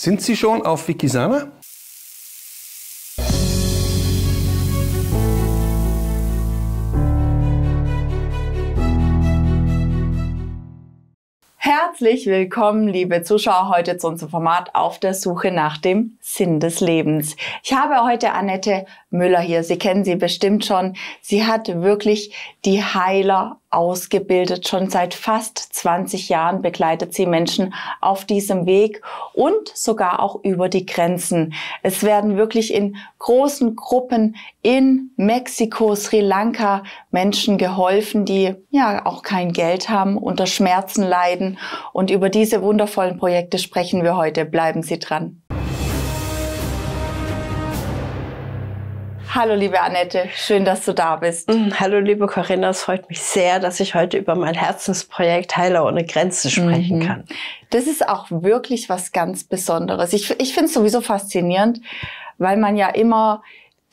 Sind Sie schon auf Wikisana? Herzlich willkommen, liebe Zuschauer, heute zu unserem Format auf der Suche nach dem Sinn des Lebens. Ich habe heute Annette Müller hier. Sie kennen sie bestimmt schon. Sie hat wirklich die Heiler ausgebildet. Schon seit fast 20 Jahren begleitet sie Menschen auf diesem Weg und sogar auch über die Grenzen. Es werden wirklich in großen Gruppen in Mexiko, Sri Lanka Menschen geholfen, die ja auch kein Geld haben, unter Schmerzen leiden. Und über diese wundervollen Projekte sprechen wir heute. Bleiben Sie dran. Hallo, liebe Annette, schön, dass du da bist. Mm, hallo, liebe Corinna, es freut mich sehr, dass ich heute über mein Herzensprojekt Heiler ohne Grenzen sprechen mhm. kann. Das ist auch wirklich was ganz Besonderes. Ich, ich finde es sowieso faszinierend, weil man ja immer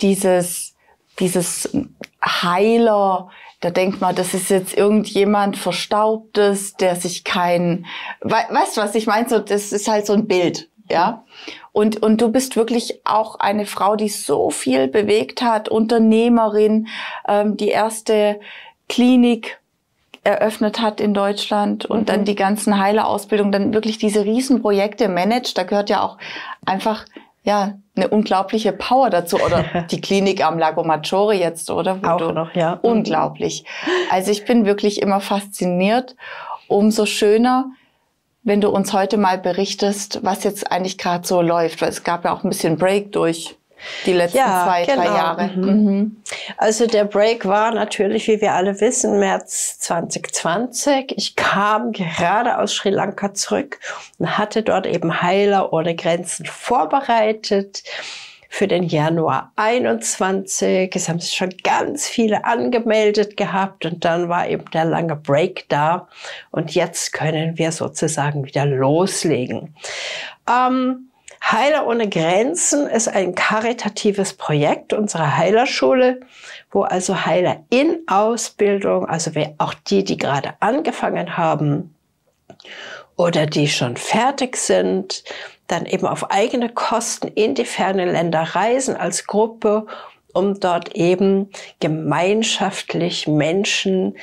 dieses, dieses Heiler, da denkt man, das ist jetzt irgendjemand Verstaubtes, der sich kein, weißt du, was ich meine? So, das ist halt so ein Bild, ja. Und, und du bist wirklich auch eine Frau, die so viel bewegt hat, Unternehmerin, ähm, die erste Klinik eröffnet hat in Deutschland und mhm. dann die ganzen Heilerausbildungen, dann wirklich diese Riesenprojekte managt. Da gehört ja auch einfach ja eine unglaubliche Power dazu oder die Klinik am Lago Maggiore jetzt, oder? Wo auch noch, ja. Mhm. Unglaublich. Also ich bin wirklich immer fasziniert. Umso schöner, wenn du uns heute mal berichtest, was jetzt eigentlich gerade so läuft, weil es gab ja auch ein bisschen Break durch die letzten ja, zwei, genau. drei Jahre. Mhm. Mhm. Also der Break war natürlich, wie wir alle wissen, März 2020. Ich kam gerade aus Sri Lanka zurück und hatte dort eben Heiler ohne Grenzen vorbereitet für den Januar 21. Es haben sich schon ganz viele angemeldet gehabt und dann war eben der lange Break da und jetzt können wir sozusagen wieder loslegen. Ähm, Heiler ohne Grenzen ist ein karitatives Projekt unserer Heilerschule, wo also Heiler in Ausbildung, also auch die, die gerade angefangen haben oder die schon fertig sind, dann eben auf eigene Kosten in die fernen Länder reisen als Gruppe, um dort eben gemeinschaftlich Menschen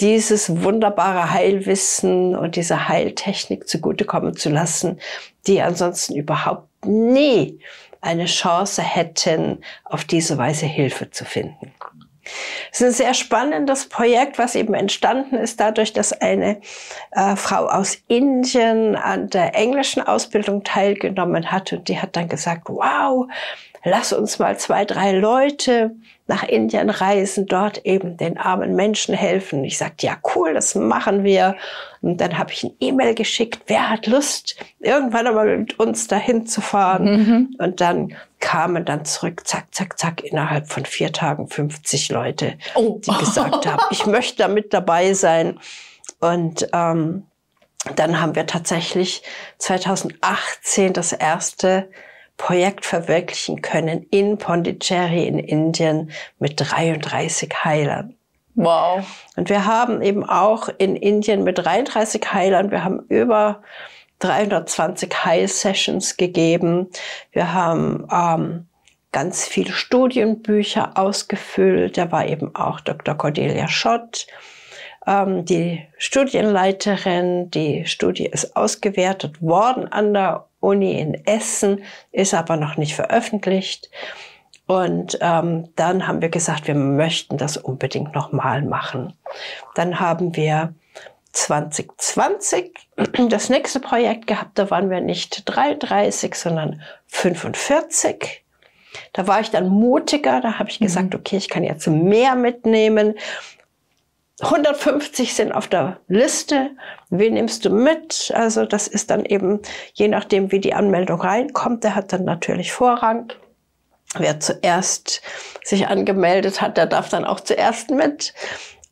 dieses wunderbare Heilwissen und diese Heiltechnik zugutekommen zu lassen, die ansonsten überhaupt nie eine Chance hätten, auf diese Weise Hilfe zu finden. Es ist ein sehr spannendes Projekt, was eben entstanden ist dadurch, dass eine äh, Frau aus Indien an der englischen Ausbildung teilgenommen hat. Und die hat dann gesagt, wow, lass uns mal zwei, drei Leute nach Indien reisen, dort eben den armen Menschen helfen. Ich sagte, ja, cool, das machen wir. Und dann habe ich ein E-Mail geschickt, wer hat Lust, irgendwann einmal mit uns dahin zu fahren. Mhm. Und dann kamen dann zurück, zack, zack, zack, innerhalb von vier Tagen 50 Leute, oh. die gesagt haben, ich möchte da mit dabei sein. Und ähm, dann haben wir tatsächlich 2018 das erste Projekt verwirklichen können in Pondicherry in Indien mit 33 Heilern. Wow. Und wir haben eben auch in Indien mit 33 Heilern, wir haben über 320 Heil-Sessions gegeben. Wir haben ähm, ganz viele Studienbücher ausgefüllt. Da war eben auch Dr. Cordelia Schott, die Studienleiterin. Die Studie ist ausgewertet worden an der Uni in Essen, ist aber noch nicht veröffentlicht. Und ähm, dann haben wir gesagt, wir möchten das unbedingt nochmal machen. Dann haben wir 2020 das nächste Projekt gehabt. Da waren wir nicht 33, sondern 45. Da war ich dann mutiger. Da habe ich gesagt, mhm. okay, ich kann jetzt mehr mitnehmen. 150 sind auf der Liste. Wen nimmst du mit? Also das ist dann eben, je nachdem, wie die Anmeldung reinkommt, der hat dann natürlich Vorrang. Wer zuerst sich angemeldet hat, der darf dann auch zuerst mit.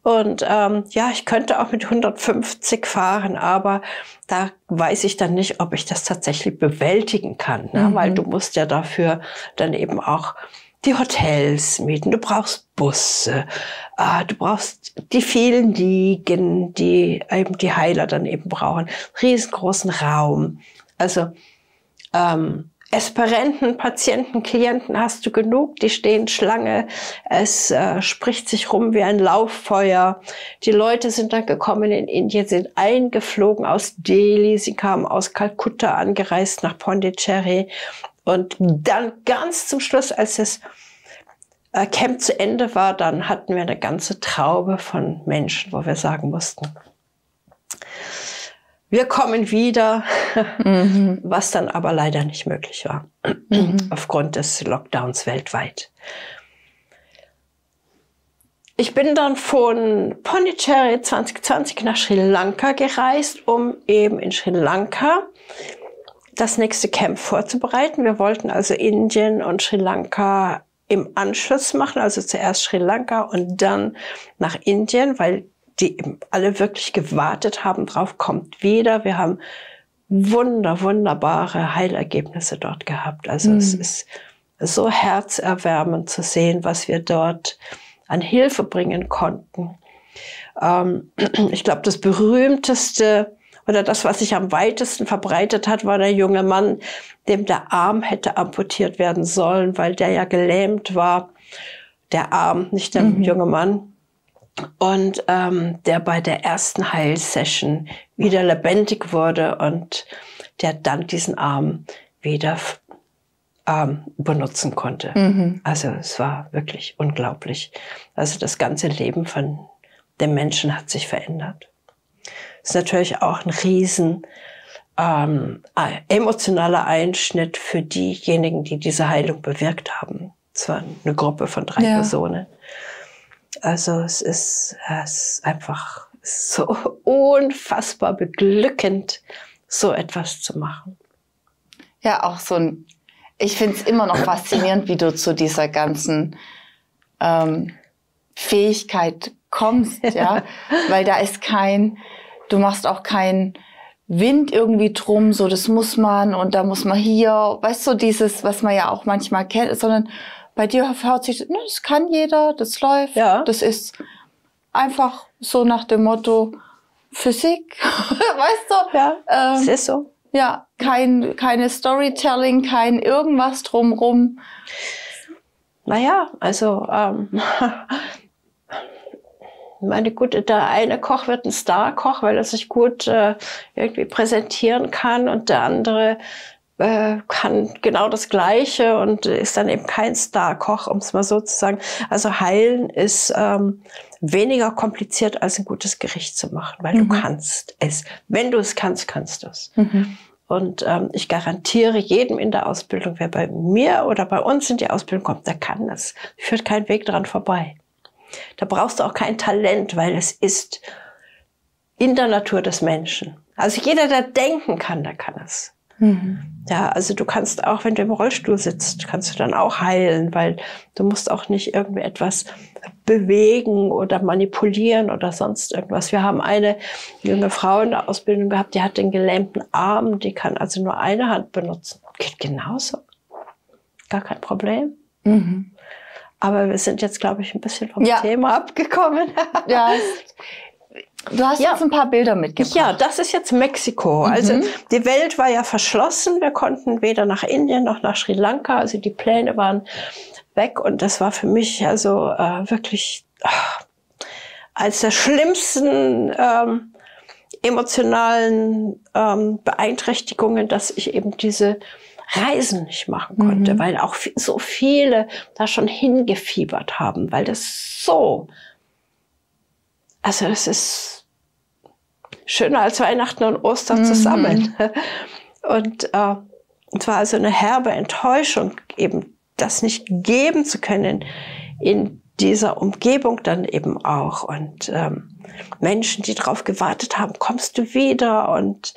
Und ähm, ja, ich könnte auch mit 150 fahren, aber da weiß ich dann nicht, ob ich das tatsächlich bewältigen kann, ne? Mhm. weil du musst ja dafür dann eben auch die Hotels mieten, du brauchst Busse, äh, du brauchst die vielen Liegen, die eben die Heiler dann eben brauchen, riesengroßen Raum. Also Ähm, Esperenten, Patienten, Klienten hast du genug, die stehen Schlange, es äh, spricht sich rum wie ein Lauffeuer. Die Leute sind dann gekommen in Indien, sind eingeflogen aus Delhi, sie kamen aus Kalkutta angereist nach Pondicherry und dann ganz zum Schluss, als das äh, Camp zu Ende war, dann hatten wir eine ganze Traube von Menschen, wo wir sagen mussten, wir kommen wieder, mhm. was dann aber leider nicht möglich war, mhm. aufgrund des Lockdowns weltweit. Ich bin dann von Pondicherry 2020 nach Sri Lanka gereist, um eben in Sri Lanka das nächste Camp vorzubereiten. Wir wollten also Indien und Sri Lanka im Anschluss machen, also zuerst Sri Lanka und dann nach Indien, weil die alle wirklich gewartet haben drauf, kommt wieder. Wir haben wunder, wunderbare Heilergebnisse dort gehabt. Also mhm. es ist so herzerwärmend zu sehen, was wir dort an Hilfe bringen konnten. Ähm, ich glaube, das berühmteste oder das, was sich am weitesten verbreitet hat, war der junge Mann, dem der Arm hätte amputiert werden sollen, weil der ja gelähmt war. Der Arm, nicht der mhm. junge Mann und ähm, der bei der ersten Heilsession wieder lebendig wurde und der dann diesen Arm wieder ähm, benutzen konnte. Mhm. Also es war wirklich unglaublich. Also das ganze Leben von dem Menschen hat sich verändert. Ist natürlich auch ein riesen ähm, emotionaler Einschnitt für diejenigen, die diese Heilung bewirkt haben. Es war eine Gruppe von drei ja. Personen. Also es ist, es ist einfach so unfassbar beglückend, so etwas zu machen. Ja, auch so ein, ich finde es immer noch faszinierend, wie du zu dieser ganzen ähm, Fähigkeit kommst, ja, weil da ist kein, du machst auch kein Wind irgendwie drum, so das muss man und da muss man hier, weißt du, dieses, was man ja auch manchmal kennt, sondern bei dir hört sich, ne, das kann jeder, das läuft. Ja. Das ist einfach so nach dem Motto Physik, weißt du? Ja, ähm, es ist so. Ja, kein, keine Storytelling, kein irgendwas drumrum. Naja, also ähm, meine gute, der eine Koch wird ein Star-Koch, weil er sich gut äh, irgendwie präsentieren kann und der andere äh, kann genau das Gleiche und ist dann eben kein Star-Koch, um es mal so zu sagen. Also heilen ist ähm, weniger kompliziert als ein gutes Gericht zu machen, weil mhm. du kannst es. Wenn du es kannst, kannst du es. Mhm. Und ähm, ich garantiere jedem in der Ausbildung, wer bei mir oder bei uns in die Ausbildung kommt, der kann das. Führt kein Weg dran vorbei. Da brauchst du auch kein Talent, weil es ist in der Natur des Menschen. Also jeder, der denken kann, der kann es. Mhm. Ja, also du kannst auch, wenn du im Rollstuhl sitzt, kannst du dann auch heilen, weil du musst auch nicht irgendwie etwas bewegen oder manipulieren oder sonst irgendwas. Wir haben eine junge Frau in der Ausbildung gehabt, die hat den gelähmten Arm, die kann also nur eine Hand benutzen. Geht genauso. Gar kein Problem. Mhm. Aber wir sind jetzt, glaube ich, ein bisschen vom ja. Thema abgekommen. ja, Du hast ja. jetzt ein paar Bilder mitgebracht. Ja, das ist jetzt Mexiko. Mhm. Also die Welt war ja verschlossen. Wir konnten weder nach Indien noch nach Sri Lanka. Also die Pläne waren weg und das war für mich also äh, wirklich ach, als der schlimmsten ähm, emotionalen ähm, Beeinträchtigungen, dass ich eben diese Reisen nicht machen konnte, mhm. weil auch so viele da schon hingefiebert haben, weil das so also es ist schöner als Weihnachten und Ostern mhm. zusammen. Und äh, es war also eine herbe Enttäuschung, eben das nicht geben zu können in dieser Umgebung dann eben auch. Und ähm, Menschen, die darauf gewartet haben, kommst du wieder? Und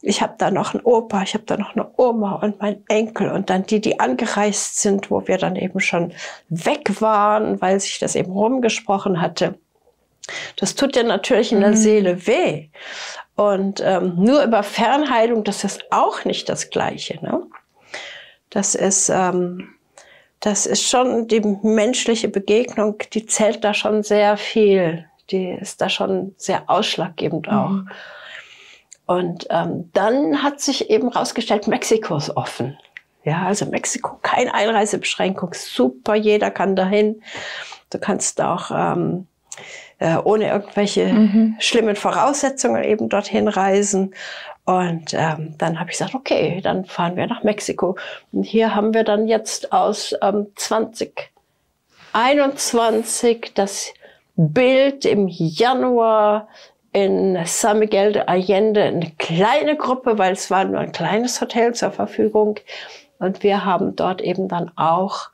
ich habe da noch einen Opa, ich habe da noch eine Oma und mein Enkel und dann die, die angereist sind, wo wir dann eben schon weg waren, weil sich das eben rumgesprochen hatte. Das tut ja natürlich in der mhm. Seele weh. Und ähm, nur über Fernheilung, das ist auch nicht das Gleiche. Ne? Das ist, ähm, das ist schon die menschliche Begegnung, die zählt da schon sehr viel. Die ist da schon sehr ausschlaggebend auch. Mhm. Und ähm, dann hat sich eben rausgestellt, Mexiko ist offen. Ja, also Mexiko, keine Einreisebeschränkung, super, jeder kann dahin. Du kannst auch ähm, äh, ohne irgendwelche mhm. schlimmen Voraussetzungen eben dorthin reisen. Und ähm, dann habe ich gesagt, okay, dann fahren wir nach Mexiko. Und hier haben wir dann jetzt aus ähm, 2021 das Bild im Januar in San Miguel de Allende eine kleine Gruppe, weil es war nur ein kleines Hotel zur Verfügung. Und wir haben dort eben dann auch,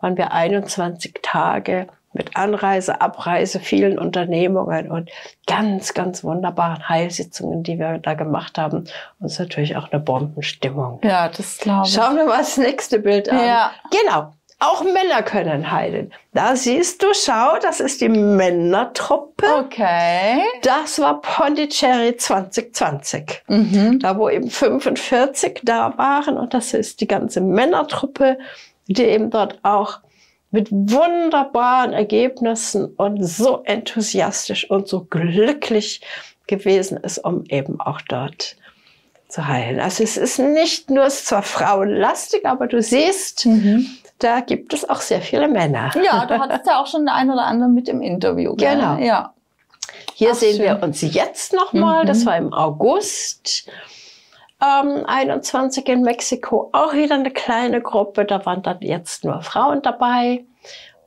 waren wir 21 Tage mit Anreise, Abreise, vielen Unternehmungen und ganz, ganz wunderbaren Heilsitzungen, die wir da gemacht haben. Und es ist natürlich auch eine Bombenstimmung. Ja, das glaube ich. Schauen wir mal das nächste Bild an. Ja. Genau. Auch Männer können heilen. Da siehst du, schau, das ist die Männertruppe. Okay. Das war Pondicherry 2020. Mhm. Da wo eben 45 da waren und das ist die ganze Männertruppe, die eben dort auch mit wunderbaren Ergebnissen und so enthusiastisch und so glücklich gewesen ist, um eben auch dort zu heilen. Also es ist nicht nur zwar frauenlastig, aber du siehst, mhm. Da gibt es auch sehr viele Männer. Ja, du hattest ja auch schon der ein oder andere mit im Interview. Genau. Ja. Hier Ach, sehen schön. wir uns jetzt nochmal, mhm. das war im August ähm, 21 in Mexiko auch wieder eine kleine Gruppe. Da waren dann jetzt nur Frauen dabei.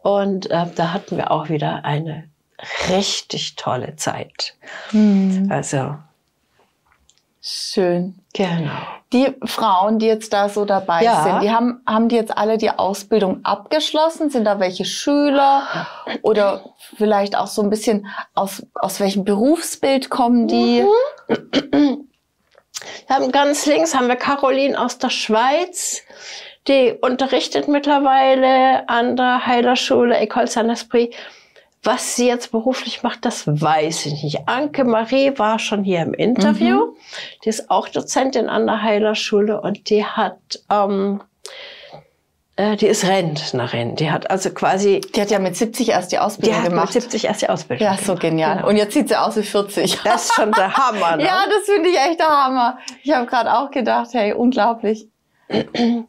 Und äh, da hatten wir auch wieder eine richtig tolle Zeit. Mhm. Also schön. Genau. Die Frauen, die jetzt da so dabei ja. sind, die haben, haben die jetzt alle die Ausbildung abgeschlossen? Sind da welche Schüler? Oder vielleicht auch so ein bisschen aus, aus welchem Berufsbild kommen die? Mhm. Haben ganz links haben wir Caroline aus der Schweiz. Die unterrichtet mittlerweile an der Heilerschule Ecole Saint-Esprit. Was sie jetzt beruflich macht, das weiß ich nicht. Anke Marie war schon hier im Interview. Mhm. Die ist auch Dozentin an der Heilerschule und die hat ähm, äh, die ist Rentnerin. Die hat also quasi. Die hat ja mit 70 erst die Ausbildung die gemacht. Mit 70 erst die Ausbildung. Ja, so genial. Genau. Und jetzt sieht sie aus wie 40. Das ist schon der Hammer. Ne? ja, das finde ich echt der Hammer. Ich habe gerade auch gedacht, hey, unglaublich. ähm,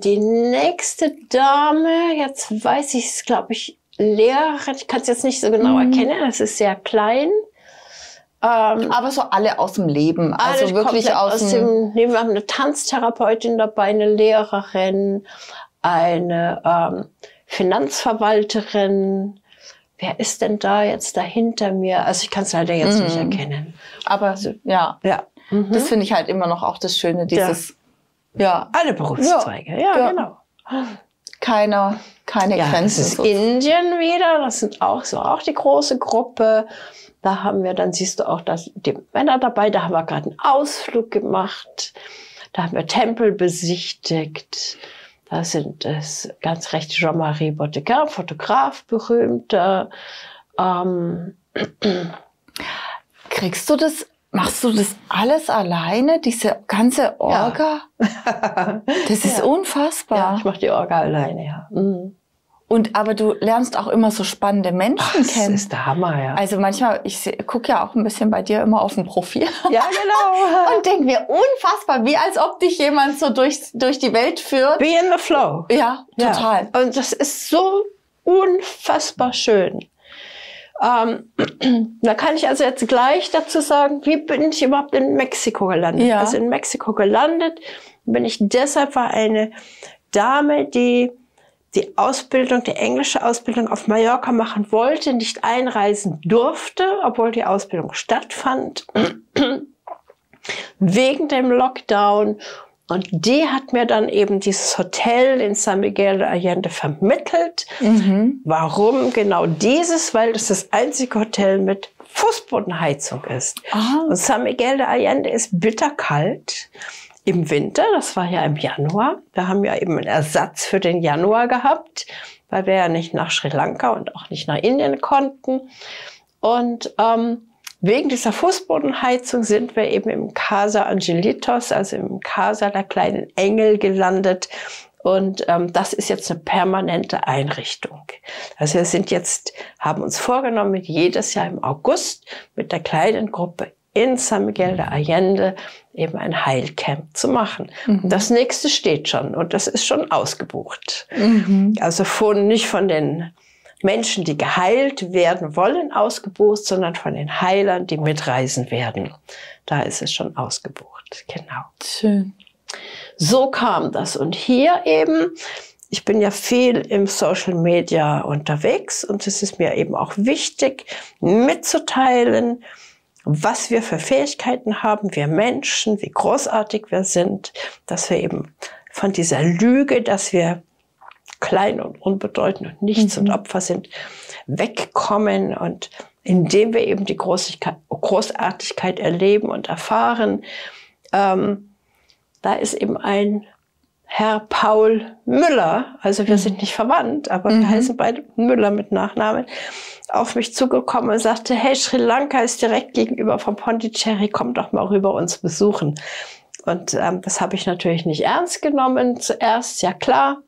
die nächste Dame, jetzt weiß ich es, glaube ich, Lehrerin. Ich kann es jetzt nicht so genau mhm. erkennen. Es ist sehr klein. Ähm, Aber so alle aus dem Leben. Also wirklich aus, aus dem, nee, wir haben eine Tanztherapeutin dabei, eine Lehrerin, eine ähm, Finanzverwalterin. Wer ist denn da jetzt dahinter mir? Also ich kann es leider jetzt mhm. nicht erkennen. Aber also, ja, ja. Mhm. das finde ich halt immer noch auch das Schöne, dieses, ja, ja. alle Berufszweige, ja, ja, genau. Keine, keine ja, Grenzen. Das ist Indien wieder, das sind auch so auch die große Gruppe. Da haben wir, dann siehst du auch, dass die Männer dabei, da haben wir gerade einen Ausflug gemacht. Da haben wir Tempel besichtigt. Da sind es ganz recht Jean-Marie Botteguin, Fotograf, berühmter. Ähm, Kriegst du das, machst du das alles alleine, diese ganze Orga? Ja. das ist ja. unfassbar. Ja, ich mache die Orga alleine, ja. Mhm. Und aber du lernst auch immer so spannende Menschen Ach, das kennen. Das ist der Hammer, ja. Also manchmal, ich gucke ja auch ein bisschen bei dir immer auf dem Profil. Ja, genau. und denke mir, unfassbar, wie als ob dich jemand so durch, durch die Welt führt. Be in the flow. Ja, total. Ja. Und das ist so unfassbar schön. Ähm, da kann ich also jetzt gleich dazu sagen, wie bin ich überhaupt in Mexiko gelandet? Ja. Also in Mexiko gelandet bin ich deshalb war eine Dame, die die Ausbildung, die englische Ausbildung auf Mallorca machen wollte, nicht einreisen durfte, obwohl die Ausbildung stattfand, wegen dem Lockdown. Und die hat mir dann eben dieses Hotel in San Miguel de Allende vermittelt. Mhm. Warum genau dieses? Weil es das einzige Hotel mit Fußbodenheizung ist. Aha. Und San Miguel de Allende ist bitterkalt im Winter, das war ja im Januar. Wir haben ja eben einen Ersatz für den Januar gehabt, weil wir ja nicht nach Sri Lanka und auch nicht nach Indien konnten. Und ähm, wegen dieser Fußbodenheizung sind wir eben im Casa Angelitos, also im Casa der kleinen Engel gelandet. Und ähm, das ist jetzt eine permanente Einrichtung. Also wir sind jetzt, haben uns vorgenommen, jedes Jahr im August mit der kleinen Gruppe in San Miguel de Allende eben ein Heilcamp zu machen. Mhm. Das nächste steht schon und das ist schon ausgebucht. Mhm. Also von, nicht von den Menschen, die geheilt werden wollen, ausgebucht, sondern von den Heilern, die mitreisen werden. Da ist es schon ausgebucht. Genau. Schön. So kam das. Und hier eben, ich bin ja viel im Social Media unterwegs und es ist mir eben auch wichtig mitzuteilen, was wir für Fähigkeiten haben, wir Menschen, wie großartig wir sind, dass wir eben von dieser Lüge, dass wir klein und unbedeutend und nichts mhm. und Opfer sind, wegkommen und indem wir eben die Großartigkeit erleben und erfahren, ähm, da ist eben ein Herr Paul Müller, also wir mhm. sind nicht verwandt, aber mhm. wir heißen beide Müller mit Nachnamen, auf mich zugekommen und sagte, hey, Sri Lanka ist direkt gegenüber von Pondicherry, komm doch mal rüber uns besuchen. Und ähm, das habe ich natürlich nicht ernst genommen zuerst, ja klar.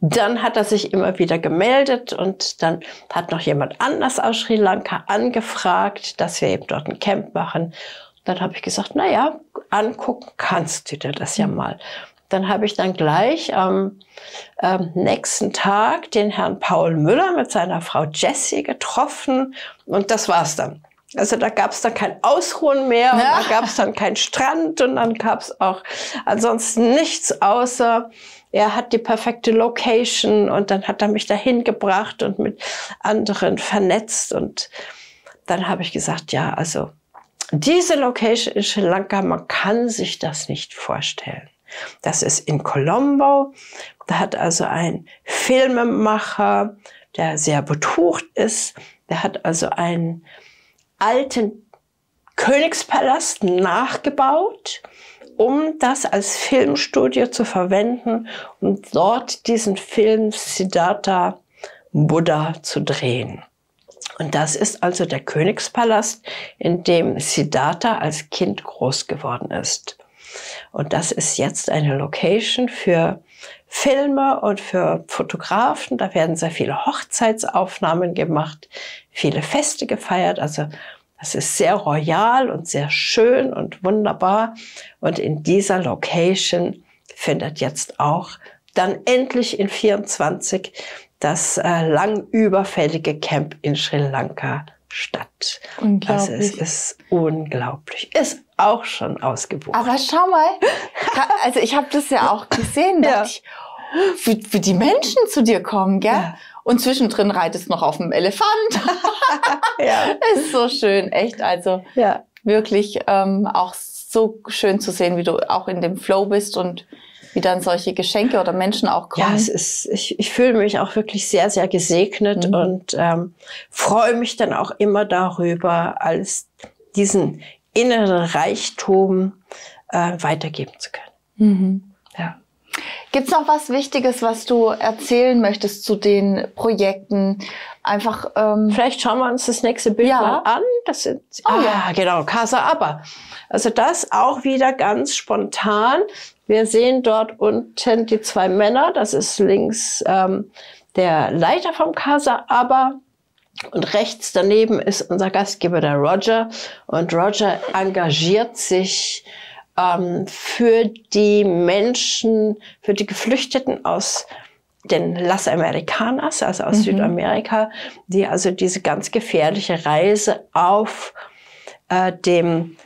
Dann hat er sich immer wieder gemeldet und dann hat noch jemand anders aus Sri Lanka angefragt, dass wir eben dort ein Camp machen. Dann habe ich gesagt, na ja, angucken kannst du dir das ja mal. Dann habe ich dann gleich am ähm, nächsten Tag den Herrn Paul Müller mit seiner Frau Jessie getroffen und das war's dann. Also da gab es dann kein Ausruhen mehr und ja. da gab es dann keinen Strand und dann gab es auch ansonsten nichts außer er hat die perfekte Location und dann hat er mich dahin gebracht und mit anderen vernetzt und dann habe ich gesagt, ja, also diese Location in Sri Lanka, man kann sich das nicht vorstellen. Das ist in Colombo. Da hat also ein Filmemacher, der sehr betucht ist, der hat also einen alten Königspalast nachgebaut, um das als Filmstudio zu verwenden und dort diesen Film Siddhartha Buddha zu drehen. Und das ist also der Königspalast, in dem Siddhartha als Kind groß geworden ist. Und das ist jetzt eine Location für Filme und für Fotografen. Da werden sehr viele Hochzeitsaufnahmen gemacht, viele Feste gefeiert. Also das ist sehr royal und sehr schön und wunderbar. Und in dieser Location findet jetzt auch dann endlich in 24 das äh, lang überfällige Camp in Sri Lanka statt. Unglaublich. Also es ist unglaublich. Ist auch schon ausgebucht. Aber schau mal, also ich habe das ja auch gesehen, ja. ich, wie, wie die Menschen zu dir kommen, gell? Ja. Und zwischendrin reitest noch auf dem Elefant. ja. Ist so schön, echt. Also ja. wirklich ähm, auch so schön zu sehen, wie du auch in dem Flow bist und wie dann solche Geschenke oder Menschen auch kommen. Ja, es ist, ich, ich fühle mich auch wirklich sehr, sehr gesegnet mhm. und ähm, freue mich dann auch immer darüber, als diesen inneren Reichtum äh, weitergeben zu können. Mhm. Ja. Gibt es noch was Wichtiges, was du erzählen möchtest zu den Projekten? Einfach ähm vielleicht schauen wir uns das nächste Bild ja. mal an. Das sind oh, ah, ja. genau Casa Aber. Also das auch wieder ganz spontan. Wir sehen dort unten die zwei Männer. Das ist links ähm, der Leiter vom Casa Aber und rechts daneben ist unser Gastgeber, der Roger. Und Roger engagiert sich ähm, für die Menschen, für die Geflüchteten aus den Las Americanas, also aus mhm. Südamerika, die also diese ganz gefährliche Reise auf äh, dem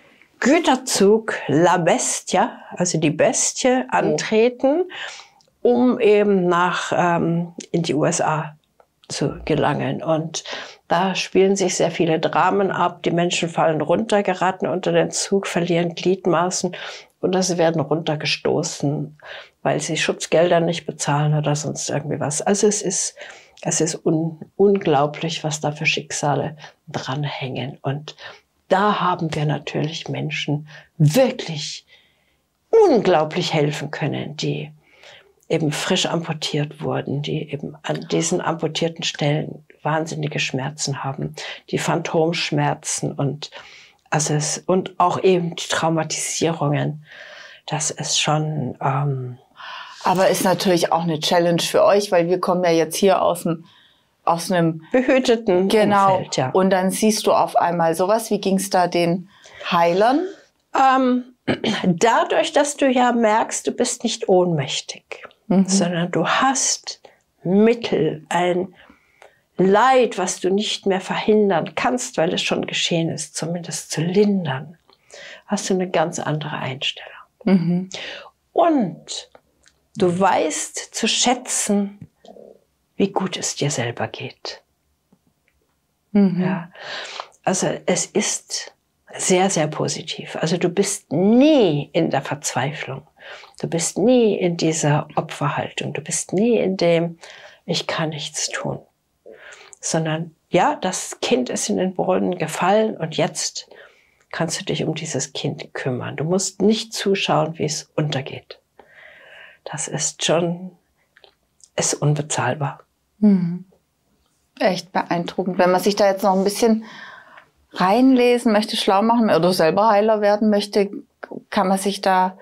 Güterzug La Bestia, also die Bestie, antreten, um eben nach ähm, in die USA zu gelangen. Und da spielen sich sehr viele Dramen ab. Die Menschen fallen runter, geraten unter den Zug, verlieren Gliedmaßen oder sie werden runtergestoßen, weil sie Schutzgelder nicht bezahlen oder sonst irgendwie was. Also es ist, es ist un unglaublich, was da für Schicksale dranhängen. Und da haben wir natürlich Menschen wirklich unglaublich helfen können, die eben frisch amputiert wurden, die eben an diesen amputierten Stellen wahnsinnige Schmerzen haben, die Phantomschmerzen und also es, und auch eben die Traumatisierungen. Das ist schon. Ähm, Aber ist natürlich auch eine Challenge für euch, weil wir kommen ja jetzt hier aus dem aus einem behüteten genau. Umfeld. Ja. Und dann siehst du auf einmal sowas. Wie ging es da den Heilern? Ähm, dadurch, dass du ja merkst, du bist nicht ohnmächtig, Mhm. sondern du hast Mittel, ein Leid, was du nicht mehr verhindern kannst, weil es schon geschehen ist, zumindest zu lindern, hast du eine ganz andere Einstellung. Mhm. Und du weißt zu schätzen, wie gut es dir selber geht. Mhm. Ja. Also es ist sehr, sehr positiv. Also du bist nie in der Verzweiflung. Du bist nie in dieser Opferhaltung. Du bist nie in dem, ich kann nichts tun. Sondern ja, das Kind ist in den Brunnen gefallen und jetzt kannst du dich um dieses Kind kümmern. Du musst nicht zuschauen, wie es untergeht. Das ist schon, ist unbezahlbar. Mhm. Echt beeindruckend. Wenn man sich da jetzt noch ein bisschen reinlesen möchte, schlau machen oder selber Heiler werden möchte, kann man sich da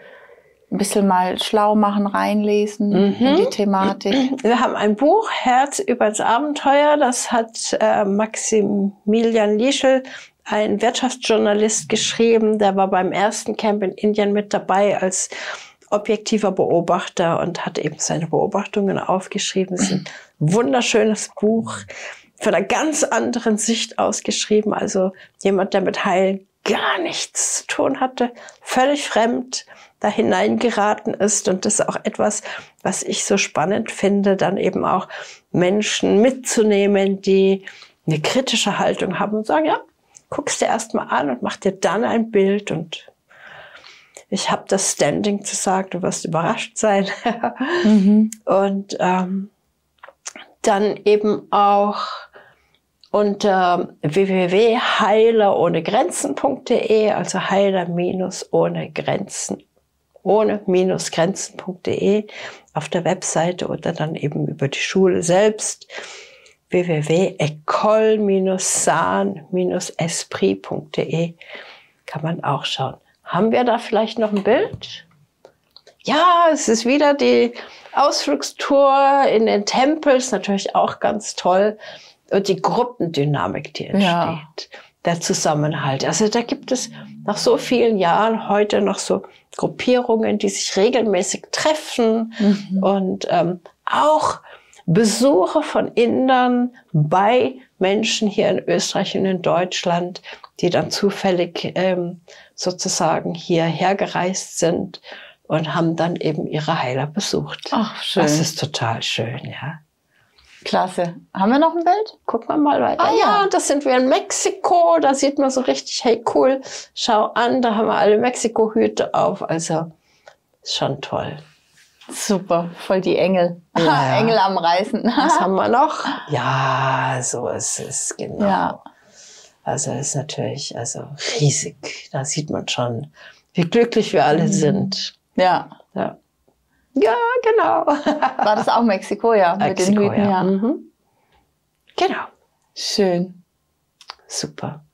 ein bisschen mal schlau machen, reinlesen in die Thematik. Wir haben ein Buch, Herz übers Abenteuer, das hat äh, Maximilian Lieschel, ein Wirtschaftsjournalist, geschrieben. Der war beim ersten Camp in Indien mit dabei als objektiver Beobachter und hat eben seine Beobachtungen aufgeschrieben. Es ist ein wunderschönes Buch, von einer ganz anderen Sicht ausgeschrieben. Also jemand, der mit Heilen gar nichts zu tun hatte, völlig fremd da hineingeraten ist. Und das ist auch etwas, was ich so spannend finde, dann eben auch Menschen mitzunehmen, die eine kritische Haltung haben und sagen, ja, guckst dir erstmal an und mach dir dann ein Bild und ich habe das Standing zu sagen, du wirst überrascht sein. Mhm. Und ähm, dann eben auch unter www.heilerohnegrenzen.de, also heiler minus ohne Grenzen, ohne minus Grenzen.de auf der Webseite oder dann eben über die Schule selbst www.ecole-san-esprit.de kann man auch schauen. Haben wir da vielleicht noch ein Bild? Ja, es ist wieder die Ausflugstour in den Tempel, ist natürlich auch ganz toll. Und die Gruppendynamik, die entsteht. Ja. Der Zusammenhalt. Also da gibt es nach so vielen Jahren heute noch so Gruppierungen, die sich regelmäßig treffen Mhm. und ähm, auch Besuche von Indern bei Menschen hier in Österreich und in Deutschland, die dann zufällig ähm, sozusagen hierher gereist sind und haben dann eben ihre Heiler besucht. Ach, schön. Das ist total schön, ja. Klasse. Haben wir noch ein Bild? Gucken wir mal weiter. Ah, ja, das sind wir in Mexiko. Da sieht man so richtig, hey cool, schau an, da haben wir alle Mexiko-Hüte auf. Also schon toll. Super, voll die Engel. Ja. Engel am Reisen. Was haben wir noch? Ja, so ist es, genau. Ja. Also ist natürlich also riesig. Da sieht man schon, wie glücklich wir Mhm. alle sind. Ja. Ja, ja genau. War das auch Mexiko, ja, mit den Mexiko, Hüten, ja. Mhm. Genau, Schön. super.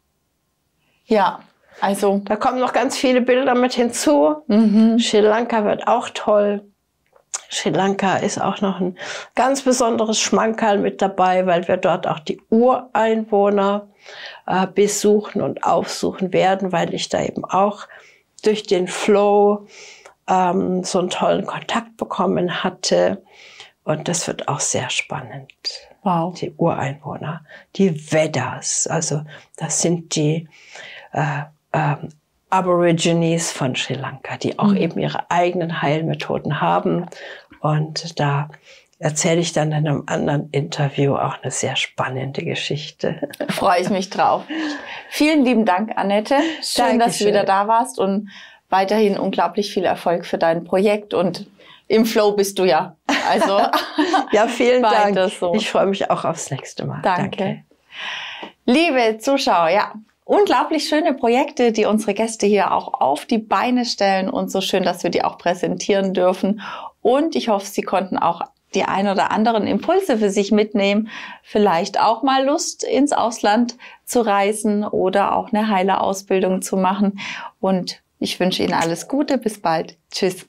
Ja, also, Da kommen noch ganz viele Bilder mit hinzu. mhm. Sri Lanka wird auch toll. Sri Lanka ist auch noch ein ganz besonderes Schmankerl mit dabei, weil wir dort auch die Ureinwohner äh, besuchen und aufsuchen werden, weil ich da eben auch durch den Flow ähm, so einen tollen Kontakt bekommen hatte. Und das wird auch sehr spannend. wow. Die Ureinwohner, die Vedas, also das sind die äh, ähm, Aborigines von Sri Lanka, die auch eben ihre eigenen Heilmethoden haben. Und da erzähle ich dann in einem anderen Interview auch eine sehr spannende Geschichte. Freue ich mich drauf. Vielen lieben Dank, Annette. Schön, dass du Dankeschön. wieder da warst und weiterhin unglaublich viel Erfolg für dein Projekt und im Flow bist du ja. Also, Ja, vielen Dank. so. Ich freue mich auch aufs nächste Mal. Danke. liebe Zuschauer, ja, unglaublich schöne Projekte, die unsere Gäste hier auch auf die Beine stellen und so schön, dass wir die auch präsentieren dürfen. Und ich hoffe, Sie konnten auch die ein oder anderen Impulse für sich mitnehmen. Vielleicht auch mal Lust ins Ausland zu reisen oder auch eine Heilerausbildung zu machen. Und ich wünsche Ihnen alles Gute. Bis bald. Tschüss.